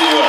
you.